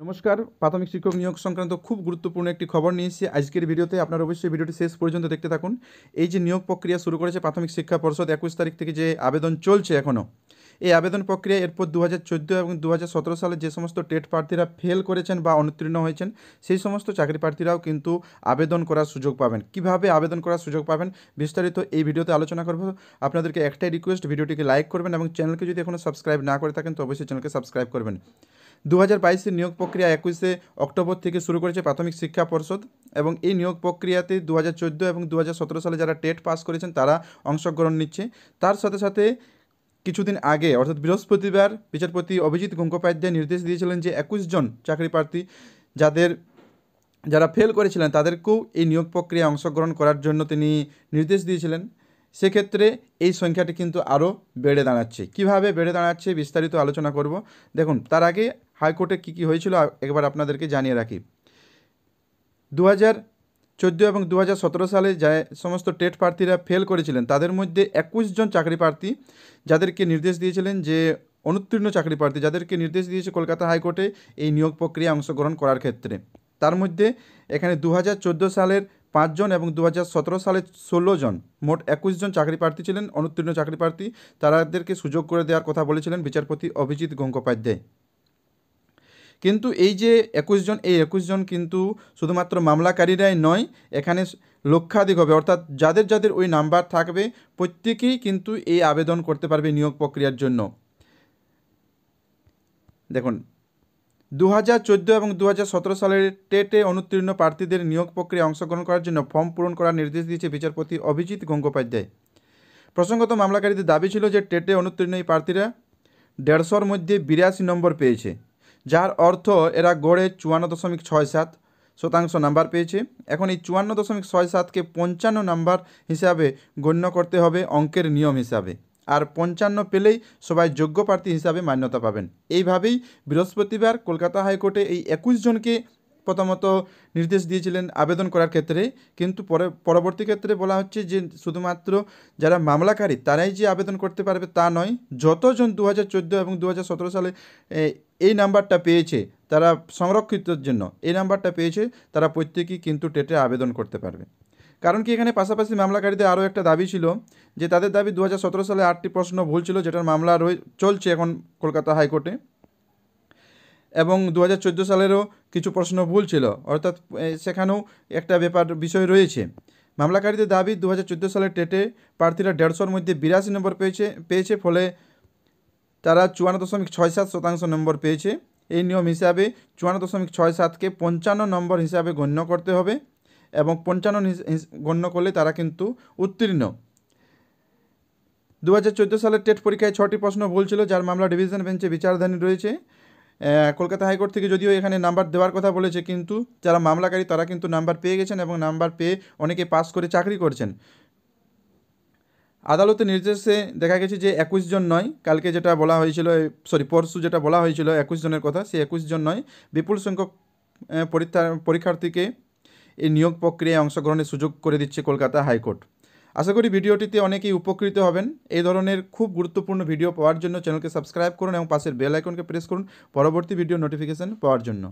নমস্কার, প্রাথমিক শিক্ষক নিয়োগ সংক্রান্ত খুব গুরুত্বপূর্ণ একটি খবর নিয়েছি আজকের ভিডিওতে আপনারা অবশ্যই ভিডিওটি শেষ পর্যন্ত দেখতে থাকুন। এই যে নিয়োগ প্রক্রিয়া শুরু করেছে প্রাথমিক শিক্ষা পর্ষদ, একুশ তারিখ থেকে যে আবেদন চলছে এখনও এই আবেদন প্রক্রিয়া এরপর দু হাজার চোদ্দ এবং দু হাজার সতেরো সালে যে সমস্ত টেট প্রার্থীরা ফেল করেছেন বা অনুত্তীর্ণ হয়েছেন, সেই সমস্ত চাকরি প্রার্থীরাও কিন্তু আবেদন করার সুযোগ পাবেন। কীভাবে আবেদন করার সুযোগ পাবেন বিস্তারিত এই ভিডিওতে আলোচনা করব। আপনাদেরকে একটাই রিকোয়েস্ট ভিডিওটিকে লাইক করবেন এবং চ্যানেলকে যদি এখনও সাবস্ক্রাইব না করে থাকেন, তো অবশ্যই চ্যানেলকে সাবস্ক্রাইব করবেন। দু হাজার নিয়োগ প্রক্রিয়া একুশে অক্টোবর থেকে শুরু করেছে প্রাথমিক শিক্ষা পর্ষদ এবং এই নিয়োগ প্রক্রিয়াতে দু হাজার চোদ্দ এবং দু হাজার সতেরো সালে যারা টেট পাস করেছেন, তারা অংশগ্রহণ নিচ্ছে। তার সাথে সাথে কিছুদিন আগে, অর্থাৎ বৃহস্পতিবার, বিচারপতি অভিজিৎ গঙ্গোপাধ্যায় নির্দেশ দিয়েছিলেন যে একুশ জন চাকরি প্রার্থী যাদের, যারা ফেল করেছিলেন, তাদেরকেও এই নিয়োগ প্রক্রিয়ায় অংশগ্রহণ করার জন্য তিনি নির্দেশ দিয়েছিলেন। সেক্ষেত্রে এই সংখ্যাটি কিন্তু আরও বেড়ে দাঁড়াচ্ছে। কীভাবে বেড়ে দাঁড়াচ্ছে বিস্তারিত আলোচনা করব। দেখুন, তার আগে হাইকোর্টে কী কী হয়েছিল একবার আপনাদেরকে জানিয়ে রাখি। দু হাজার চোদ্দ এবং দু সালে যে সমস্ত টেট প্রার্থীরা ফেল করেছিলেন, তাদের মধ্যে একুশ জন চাকরি প্রার্থী যাদেরকে নির্দেশ দিয়েছিলেন যে, অনুত্তীর্ণ চাকরি প্রার্থী যাদেরকে নির্দেশ দিয়েছে কলকাতা হাইকোর্টে এই নিয়োগ প্রক্রিয়া অংশগ্রহণ করার ক্ষেত্রে। তার মধ্যে এখানে দু হাজার চোদ্দ সালের পাঁচজন এবং দু হাজার সতেরো সালে ষোলো জন, মোট একুশ জন চাকরি প্রার্থী ছিলেন, অনুত্তীর্ণ চাকরি প্রার্থী। তাদেরকে সুযোগ করে দেওয়ার কথা বলেছিলেন বিচারপতি অভিজিৎ গঙ্গোপাধ্যায়। কিন্তু এই যে একুশ জন, এই একুশ জন কিন্তু শুধুমাত্র মামলাকারীরাই নয়, এখানে লক্ষাধিক হবে। অর্থাৎ যাদের যাদের ওই নাম্বার থাকবে, প্রত্যেকেই কিন্তু এই আবেদন করতে পারবে নিয়োগ প্রক্রিয়ার জন্য। দেখুন দু হাজার চোদ্দ এবং দু হাজার সতেরো সালের টেটে অনুত্তীর্ণ প্রার্থীদের নিয়োগ প্রক্রিয়ায় অংশগ্রহণ করার জন্য ফর্ম পূরণ করার নির্দেশ দিয়েছে বিচারপতি অভিজিৎ গঙ্গোপাধ্যায়। প্রসঙ্গত, মামলাকারীদের দাবি ছিল যে টেটে অনুত্তীর্ণ এই প্রার্থীরা দেড়শোর মধ্যে বিরাশি নম্বর পেয়েছে। যার অর্থ এরা গড়ে চুয়ান্ন দশমিক ছয় সাত শতাংশ নাম্বার পেয়েছে। এখন এই চুয়ান্ন দশমিক ছয় সাতকে পঞ্চান্ন নাম্বার হিসাবে গণ্য করতে হবে অঙ্কের নিয়ম হিসাবে। আর পঞ্চান্ন পেলেই সবাই যোগ্য প্রার্থী হিসাবে মান্যতা পাবেন। এইভাবেই বৃহস্পতিবার কলকাতা হাইকোর্টে এই একুশ জনকে প্রথমত নির্দেশ দিয়েছিলেন আবেদন করার ক্ষেত্রে, কিন্তু পরে পরবর্তী ক্ষেত্রে বলা হচ্ছে যে শুধুমাত্র যারা মামলাকারী তারাই যে আবেদন করতে পারবে তা নয়, যতজন দু হাজার চোদ্দ এবং দু হাজার সতেরো সালে এই নাম্বারটা পেয়েছে তারা সংরক্ষিতর জন্য। এই নাম্বারটা পেয়েছে তারা প্রত্যেকেই কিন্তু টেটে আবেদন করতে পারবে। কারণ কি এখানে পাশাপাশি মামলাকারীদের আরও একটা দাবি ছিল যে তাদের দাবি দু হাজার সতেরো সালে আটটি প্রশ্ন ভুল ছিল যেটার মামলা রয়ে চলছে এখন কলকাতা হাইকোর্টে এবং দু হাজার চোদ্দ সালেরও কিছু প্রশ্ন ভুল ছিল। অর্থাৎ সেখানেও একটা ব্যাপার, বিষয় রয়েছে। মামলাকারীদের দাবি দু হাজার সালের টেটে প্রার্থীরা দেড়শোর মধ্যে বিরাশি নম্বর পেয়েছে পেয়েছে, ফলে তারা চুয়ান্ন দশমিক ছয় সাত শতাংশ নম্বর পেয়েছে। এই নিয়ম হিসাবে চুয়ান্ন দশমিক ছয় সাতকে পঞ্চান্ন নম্বর হিসাবে গণ্য করতে হবে এবং পঞ্চান্ন গণ্য করলে তারা কিন্তু উত্তীর্ণ। দু হাজার চোদ্দ সালের টেট পরীক্ষায় ছটি প্রশ্ন ভুল ছিল, যার মামলা ডিভিশন বেঞ্চে বিচারধানী রয়েছে। কলকাতা হাইকোর্ট থেকে যদিও এখানে নাম্বার দেওয়ার কথা বলেছে, কিন্তু যারা মামলাকারী তারা কিন্তু নাম্বার পেয়ে গেছেন এবং নাম্বার পেয়ে অনেকে পাস করে চাকরি করছেন। আদালতের নির্দেশে দেখা গেছে যে একুশ জন নয়, কালকে যেটা বলা হয়েছিল সরি পরশু যেটা বলা হয়েছিল একুশ জনের কথা, সেই একুশ জন নয়, বিপুল সংখ্যক পরীক্ষা, পরীক্ষার্থীকে এই নিয়োগ প্রক্রিয়ায় অংশগ্রহণের সুযোগ করে দিচ্ছে কলকাতা হাইকোর্ট। আশা করি ভিডিওটিতে অনেকেই উপকৃত হবেন। এই ধরনের খুব গুরুত্বপূর্ণ ভিডিও পাওয়ার জন্য চ্যানেলকে সাবস্ক্রাইব করুন এবং পাশের বেল আইকনকে প্রেস করুন। পরবর্তী ভিডিও নোটিফিকেশান পাওয়ার জন্য।